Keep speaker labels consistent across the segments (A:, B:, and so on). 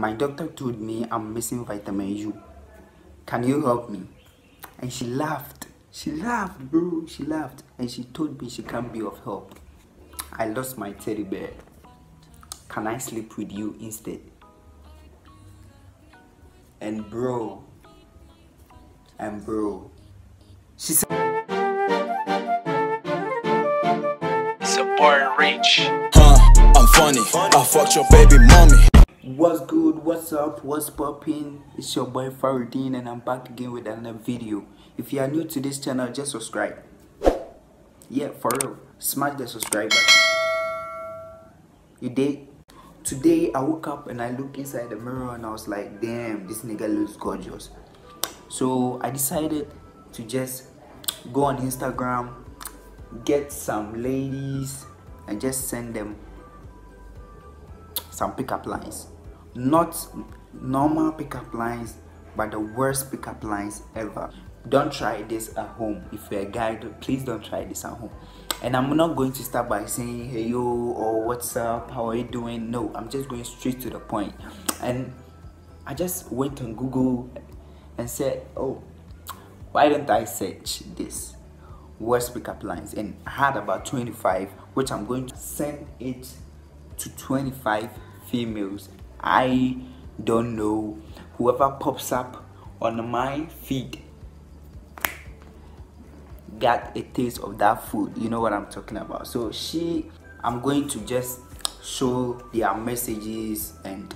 A: my doctor told me I'm missing vitamin U. Can you help me? And she laughed. She laughed, bro. She laughed. And she told me she can't be of help. I lost my teddy bear. Can I sleep with you instead? And bro, and bro, she said,
B: It's a boy rich.
C: Huh, I'm funny. I fucked your baby mommy.
A: What's good? What's up? What's popping? It's your boy Farudeen, and I'm back again with another video. If you are new to this channel, just subscribe. Yeah, for real. Smash the subscribe button. You did? Today I woke up and I looked inside the mirror and I was like, damn, this nigga looks gorgeous. So I decided to just go on Instagram, get some ladies, and just send them some pickup lines. Not normal pickup lines, but the worst pickup lines ever. Don't try this at home. If you're a guy, please don't try this at home. And I'm not going to start by saying, hey yo, or what's up, how are you doing? No, I'm just going straight to the point. And I just went on Google and said, oh, why don't I search this? Worst pickup lines. And I had about 25, which I'm going to send it to 25 females. I don't know. Whoever pops up on my feed got a taste of that food. You know what i'm talking about. So she i'm going to just show their messages and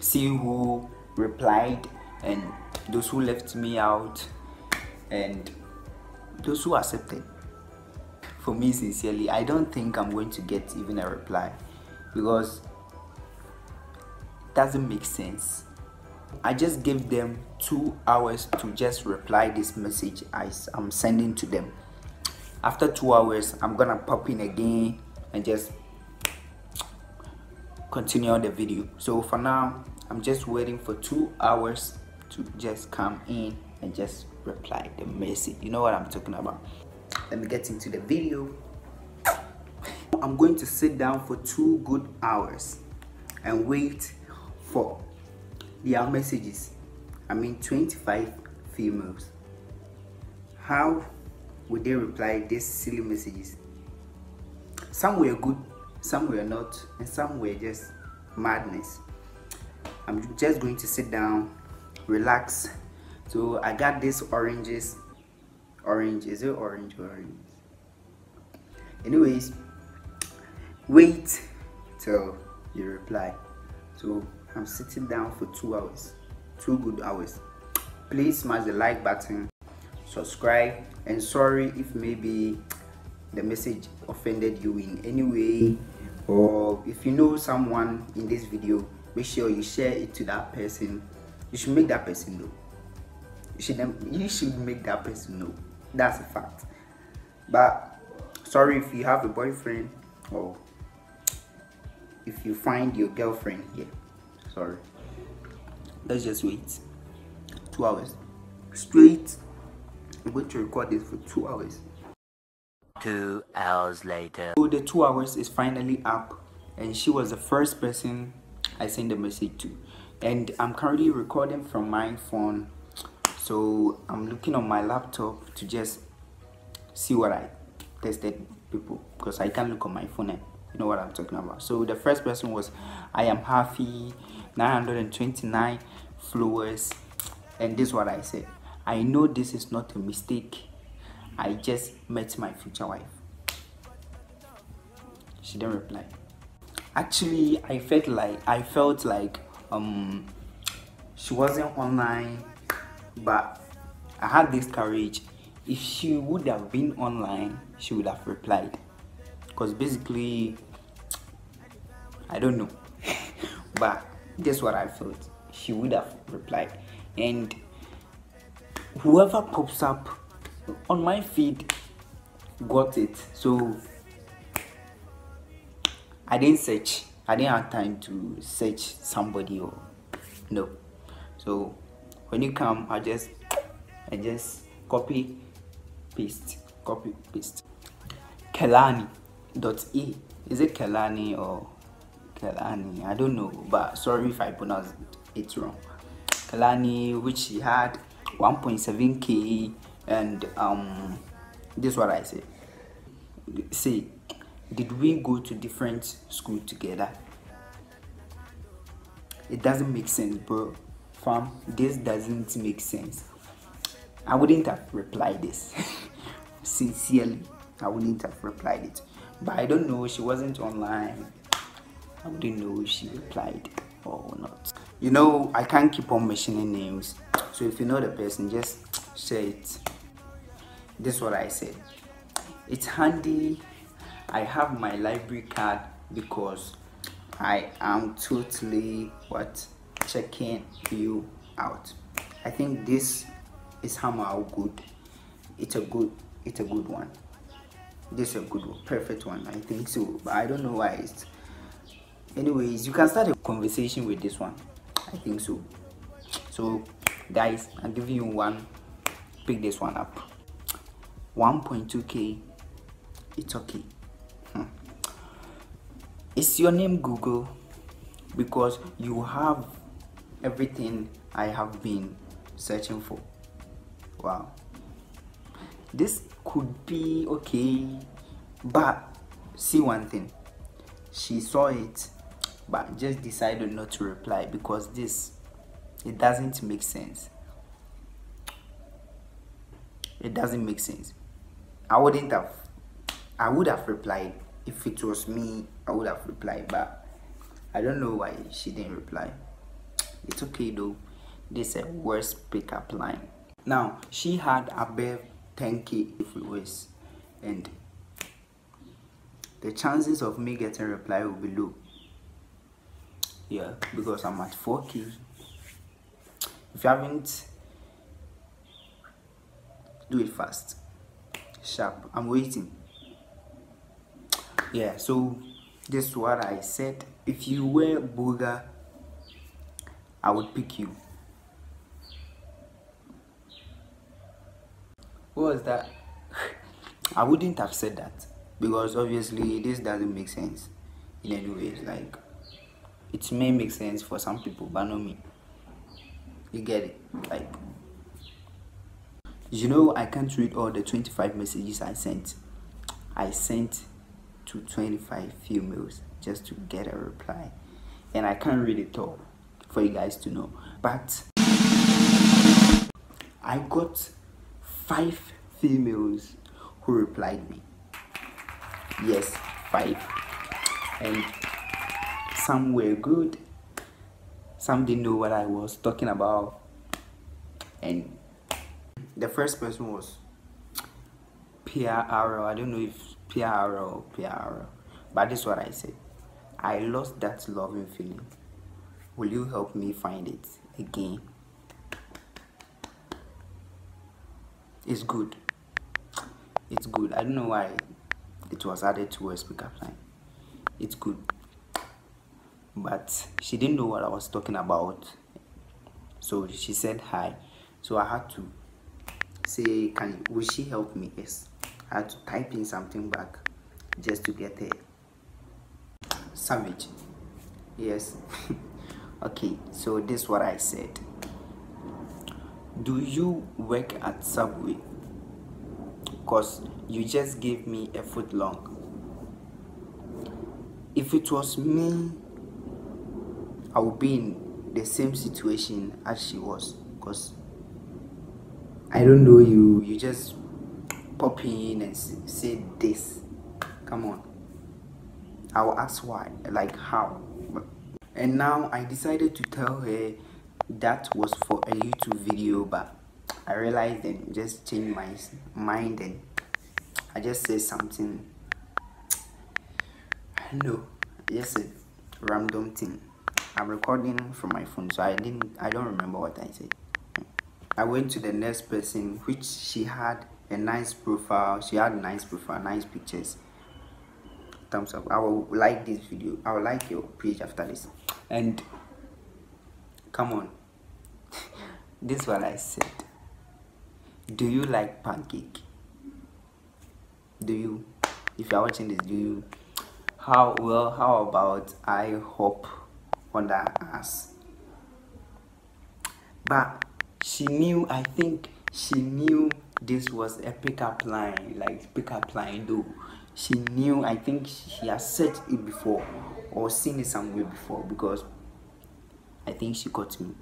A: see who replied and those who left me out and those who accepted. For me sincerely i don't think i'm going to get even a reply because doesn't make sense I just gave them two hours to just reply this message I, am sending to them. After two hours, I'm gonna pop in again and just continue on the video. So for now, I'm just waiting for two hours to just come in and just reply the message. You know what I'm talking about. Let me get into the video. I'm going to sit down for two good hours and wait for their messages. I mean 25 females. How would they reply these silly messages? Some were good some were not and some were just madness. I'm just going to sit down relax. So i got these oranges. Orange is it orange or orange? Anyways wait till you reply. So I'm sitting down for two hours, two good hours. Please smash the like button, subscribe, and sorry if maybe the message offended you in any way or if you know someone in this video make sure you share it to that person. You should make that person know. You should you should make that person know. That's a fact. But sorry if you have a boyfriend or if you find your girlfriend here sorry. Let's just wait. Two hours. Straight. I'm going to record this for two hours.
D: Two hours later.
A: So the two hours is finally up and she was the first person i sent the message to. And i'm currently recording from my phone. So i'm looking on my laptop to just see what i tested people because i can't look on my phone and you know what i'm talking about. So the first person was i am happy 929 followers and this is what i said. I know this is not a mistake. I just met my future wife. She didn't reply. Actually i felt like i felt like um she wasn't online but i had this courage. If she would have been online she would have replied. Because basically i don't know. But that's what I felt. She would have replied. And whoever pops up on my feed got it. So I didn't search. I didn't have time to search somebody or no. So when you come, I just I just copy, paste, copy, paste. Kelani dot e. Is it Kelani or Kelani. I don't know, but sorry if I pronounced it wrong. Kelani, which she had 1.7k, and um, this is what I say. Say, did we go to different school together? It doesn't make sense, bro. Fam, this doesn't make sense. I wouldn't have replied this. Sincerely, I wouldn't have replied it. But I don't know, she wasn't online. I wouldn't know if she replied or not. You know, I can't keep on mentioning names. So if you know the person, just share it. This is what I said. It's handy. I have my library card because I am totally what checking you out. I think this is somehow good. It's a good it's a good one. This is a good one, perfect one. I think so. But I don't know why it's anyways you can start a conversation with this one. I think so. So guys, I'm giving you one. Pick this one up. 1.2k. It's okay. Hmm. Is your name Google? Because you have everything I have been searching for. Wow. This could be okay, but see one thing. She saw it, but just decided not to reply because this it doesn't make sense. It doesn't make sense. I wouldn't have I would have replied if it was me, I would have replied, but I don't know why she didn't reply. It's okay though. This is a worst pickup line. Now she had above 10k followers and the chances of me getting reply will be low. Yeah, because I'm at 4k. If you haven't, do it fast. Sharp. I'm waiting. Yeah, so this is what I said. If you were Booga, I would pick you. What was that? I wouldn't have said that because obviously this doesn't make sense in any way Like it may make sense for some people, but not me. You get it? Like you know, I can't read all the 25 messages I sent. I sent to 25 females just to get a reply, and I can't read it all for you guys to know. But I got five females who replied me. Yes, five. And some were good, some didn't know what I was talking about. And the first person was Pierre Arrow. I don't know if Pierre Arrow or Pierre Arrow, but this is what I said. I lost that loving feeling. Will you help me find it again? It's good. It's good. I don't know why it was added to a speaker line. It's good. But she didn't know what I was talking about. So she said hi. So I had to say, can will she help me? Yes. I had to type in something back just to get there. Savage. Yes. okay, so this is what I said. Do you work at Subway? Because you just gave me a foot long. If it was me, I would be in the same situation as she was. Because I don't know you, you just pop in and say this. Come on. I will ask why, like how. And now I decided to tell her that was for a YouTube video, but I realized and just changed my mind and I just said something. I don't know, just a random thing. I'm recording from my phone, so I didn't. I don't remember what I said. I went to the next person, which she had a nice profile. She had a nice profile, nice pictures. Thumbs up. I will like this video. I will like your page after this. And come on, this is what I said. Do you like pancake? Do you? If you are watching this, do you? how well how about I hop on that ass? But she knew I think she knew this was a pickup line, like pickup line though. She knew I think she has said it before or seen it somewhere before because I think she got me.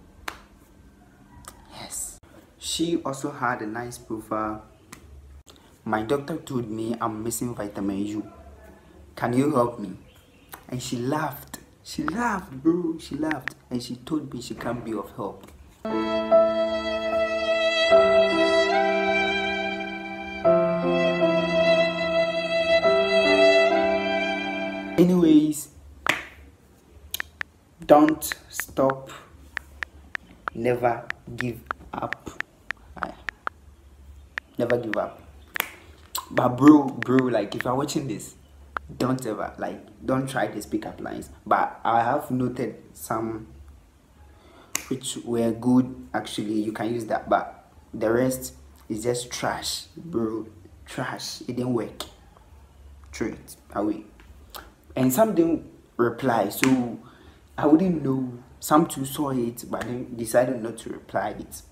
A: Yes. She also had a nice profile. My doctor told me I'm missing vitamin U. Can you help me? And she laughed. She laughed, bro. She laughed. And she told me she can be of help. Anyways, don't stop. Never give up. Never give up. But bro, bro, like if you're watching this, don't ever like don't try these pickup lines. But I have noted some which were good actually you can use that. But the rest is just trash bro. Trash. It didn't work. Throw it. Away and some didn't reply so i wouldn't know. Some too saw it but then decided not to reply it.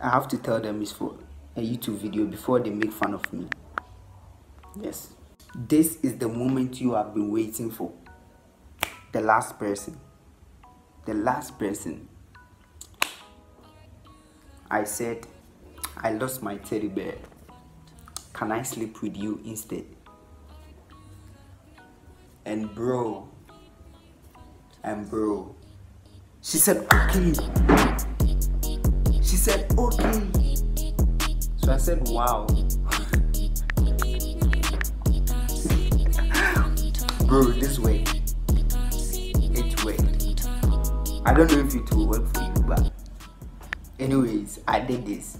A: I have to tell them it's for a youtube video before they make fun of me. Yes this is the moment you have been waiting for the last person the last person I said, I lost my teddy bear. Can I sleep with you instead? And bro, and bro, she said, okay. She said, okay. So I said, wow. Bro, this way. It worked. I don't know if it will work for you, but anyways i did this.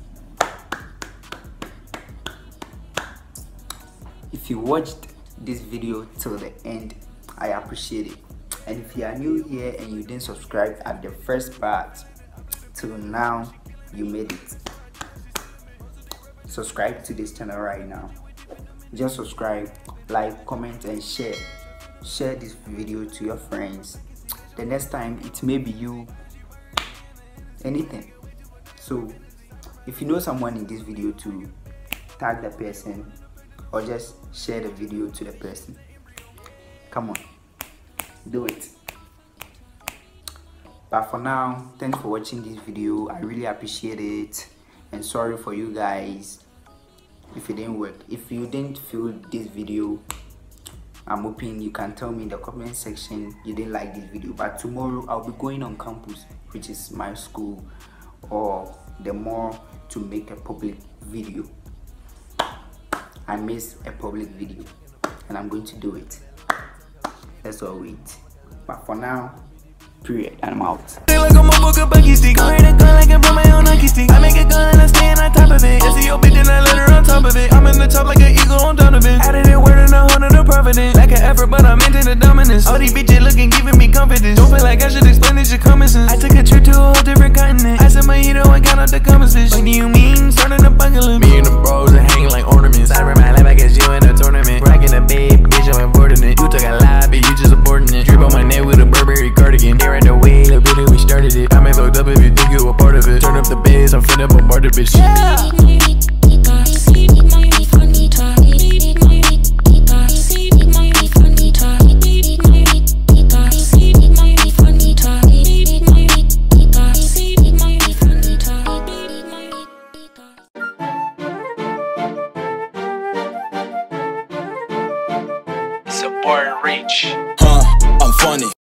A: If you watched this video till the end i appreciate it. And if you are new here and you didn't subscribe at the first part till now you made it. Subscribe to this channel right now. Just subscribe like comment and share share this video to your friends. The next time it may be you. Anything. So if you know someone in this video to tag the person or just share the video to the person come on. Do it. But for now thanks for watching this video. I really appreciate it. And sorry for you guys if it didn't work. If you didn't feel this video i'm hoping you can tell me in the comment section you didn't like this video but tomorrow i'll be going on campus which is my school or the more to make a public video. I miss a public video and i'm going to do it. Let's all wait. But for now period i'm out.
E: I'm and gun like I make and I stand on top of it. Turn up the bass, I'm finna bombard the bitch. Yeah.